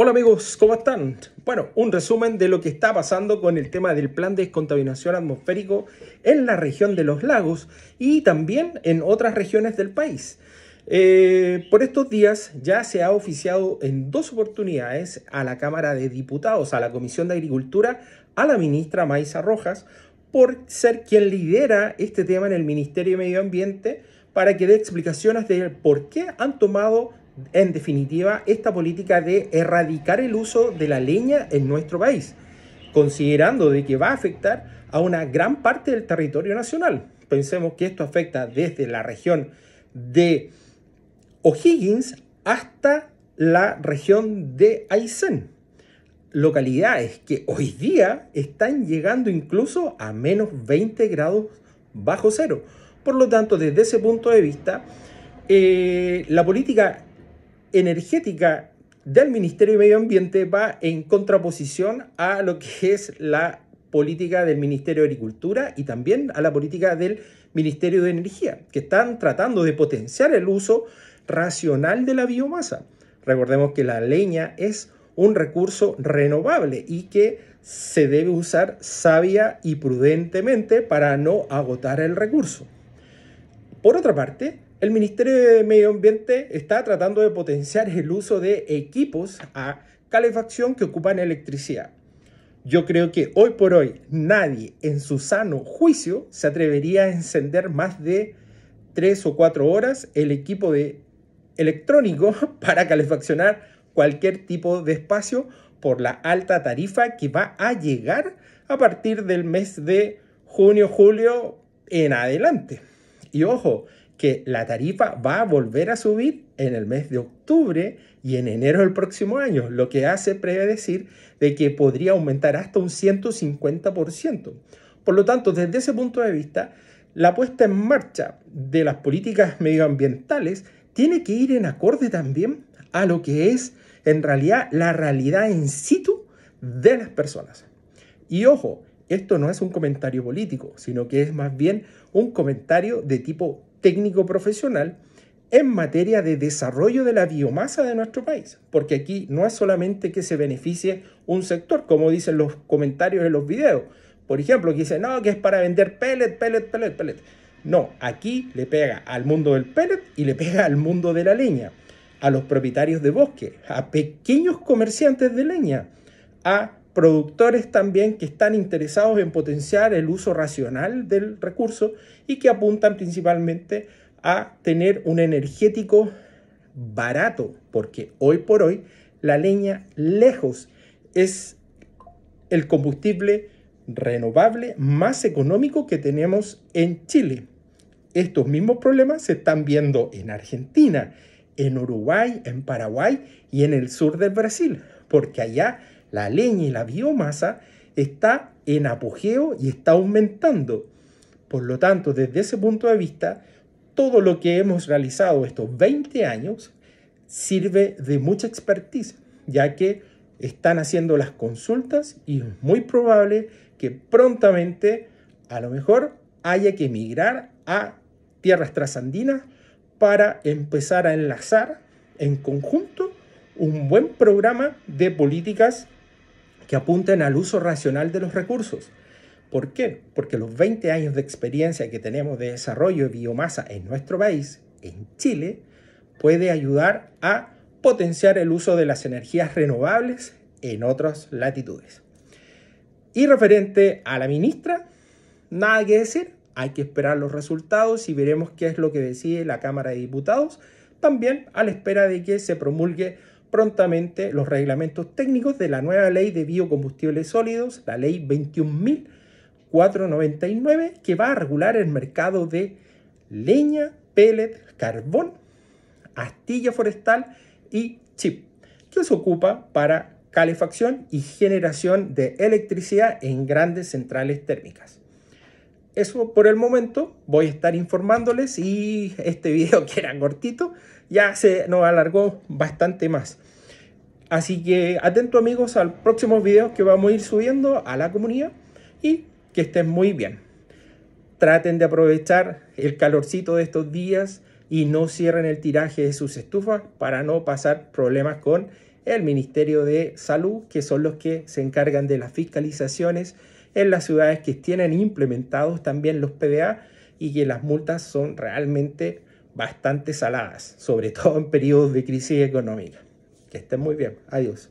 Hola amigos, ¿cómo están? Bueno, un resumen de lo que está pasando con el tema del plan de descontaminación atmosférico en la región de los lagos y también en otras regiones del país. Eh, por estos días ya se ha oficiado en dos oportunidades a la Cámara de Diputados, a la Comisión de Agricultura, a la ministra Maisa Rojas, por ser quien lidera este tema en el Ministerio de Medio Ambiente para que dé explicaciones de por qué han tomado en definitiva, esta política de erradicar el uso de la leña en nuestro país, considerando de que va a afectar a una gran parte del territorio nacional. Pensemos que esto afecta desde la región de O'Higgins hasta la región de Aysén. Localidades que hoy día están llegando incluso a menos 20 grados bajo cero. Por lo tanto, desde ese punto de vista, eh, la política energética del Ministerio de Medio Ambiente va en contraposición a lo que es la política del Ministerio de Agricultura y también a la política del Ministerio de Energía, que están tratando de potenciar el uso racional de la biomasa. Recordemos que la leña es un recurso renovable y que se debe usar sabia y prudentemente para no agotar el recurso. Por otra parte, el Ministerio de Medio Ambiente está tratando de potenciar el uso de equipos a calefacción que ocupan electricidad. Yo creo que hoy por hoy nadie en su sano juicio se atrevería a encender más de tres o cuatro horas el equipo de electrónico para calefaccionar cualquier tipo de espacio por la alta tarifa que va a llegar a partir del mes de junio-julio en adelante. Y ojo, que la tarifa va a volver a subir en el mes de octubre y en enero del próximo año, lo que hace predecir de que podría aumentar hasta un 150%. Por lo tanto, desde ese punto de vista, la puesta en marcha de las políticas medioambientales tiene que ir en acorde también a lo que es en realidad la realidad in situ de las personas. Y ojo, esto no es un comentario político, sino que es más bien un comentario de tipo técnico profesional en materia de desarrollo de la biomasa de nuestro país, porque aquí no es solamente que se beneficie un sector, como dicen los comentarios de los videos, por ejemplo, que dicen, no, que es para vender pellet, pellet, pellet, pellet. No, aquí le pega al mundo del pellet y le pega al mundo de la leña, a los propietarios de bosque, a pequeños comerciantes de leña, a productores también que están interesados en potenciar el uso racional del recurso y que apuntan principalmente a tener un energético barato, porque hoy por hoy la leña lejos es el combustible renovable más económico que tenemos en Chile. Estos mismos problemas se están viendo en Argentina, en Uruguay, en Paraguay y en el sur del Brasil, porque allá la leña y la biomasa está en apogeo y está aumentando. Por lo tanto, desde ese punto de vista, todo lo que hemos realizado estos 20 años sirve de mucha expertise, ya que están haciendo las consultas y es muy probable que prontamente a lo mejor haya que emigrar a tierras trasandinas para empezar a enlazar en conjunto un buen programa de políticas que apunten al uso racional de los recursos. ¿Por qué? Porque los 20 años de experiencia que tenemos de desarrollo de biomasa en nuestro país, en Chile, puede ayudar a potenciar el uso de las energías renovables en otras latitudes. Y referente a la ministra, nada que decir, hay que esperar los resultados y veremos qué es lo que decide la Cámara de Diputados, también a la espera de que se promulgue prontamente los reglamentos técnicos de la nueva ley de biocombustibles sólidos, la ley 21.499, que va a regular el mercado de leña, pellet, carbón, astilla forestal y chip, que se ocupa para calefacción y generación de electricidad en grandes centrales térmicas. Eso por el momento, voy a estar informándoles y este video que era cortito, ya se nos alargó bastante más. Así que atento amigos al próximo video que vamos a ir subiendo a la comunidad y que estén muy bien. Traten de aprovechar el calorcito de estos días y no cierren el tiraje de sus estufas para no pasar problemas con el Ministerio de Salud, que son los que se encargan de las fiscalizaciones en las ciudades que tienen implementados también los PDA y que las multas son realmente bastante saladas, sobre todo en periodos de crisis económica. Que estén muy bien. Adiós.